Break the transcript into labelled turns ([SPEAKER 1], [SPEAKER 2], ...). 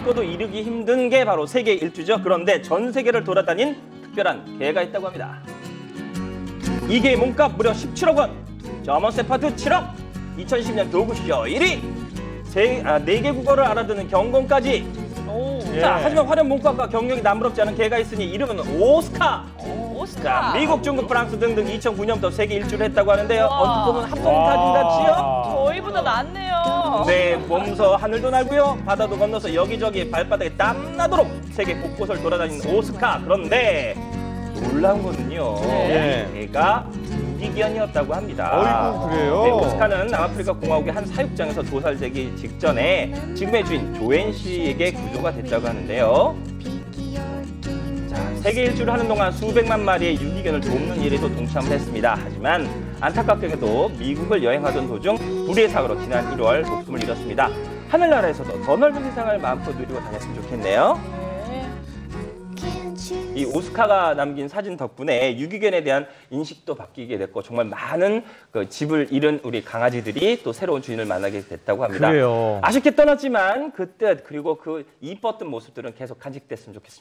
[SPEAKER 1] 꿈꿔도 이루기 힘든 게 바로 세계 일주죠. 그런데 전 세계를 돌아다닌 특별한 개가 있다고 합니다. 이 개의 몸값 무려 17억 원. German 셰퍼드 7억. 2010년 dog show 1위. 세, 아, 4개 국어를 알아듣는 견공까지.
[SPEAKER 2] 오.
[SPEAKER 3] 예.
[SPEAKER 1] 자, 하지만 화려한 몸값과 경력이 남부럽지 않은 개가 있으니 이름은 오스카.
[SPEAKER 2] 오스카.
[SPEAKER 1] 자, 미국, 중국, 프랑스 등등 2009년부터 세계 일주를 했다고 하는데요.
[SPEAKER 2] 와.
[SPEAKER 1] 어떻게 보면 합성사진 같지요?
[SPEAKER 2] 저희보다 낫네요.
[SPEAKER 1] 네, 몸소 하늘도 날고요. 바다도 건너서 여기저기 발바닥에 땀 나도록 세계 곳곳을 돌아다니는 오스카. 그런데 놀라운 것은요.
[SPEAKER 3] 네.
[SPEAKER 1] 얘가 유기견이었다고 합니다.
[SPEAKER 3] 어이구, 그래요?
[SPEAKER 1] 네, 오스카는 남아프리카 공화국의 한 사육장에서 도살되기 직전에 지금의 주인 조엔 씨에게 구조가 됐다고 하는데요. 자, 세계 일주를 하는 동안 수백만 마리의 유기견을 돕는 일에도 동참을 했습니다. 하지만 안타깝게도 미국을 여행하던 도중 불의의 사고로 지난 1월 목숨을 잃었습니다. 하늘나라에서도 더 넓은 세상을 마음껏 누리고 다녔으면 좋겠네요.
[SPEAKER 2] 네.
[SPEAKER 1] 이 오스카가 남긴 사진 덕분에 유기견에 대한 인식도 바뀌게 됐고 정말 많은 그 집을 잃은 우리 강아지들이 또 새로운 주인을 만나게 됐다고 합니다.
[SPEAKER 3] 그래요.
[SPEAKER 1] 아쉽게 떠났지만 그때 그리고 그 이뻤던 모습들은 계속 간직됐으면 좋겠습니다.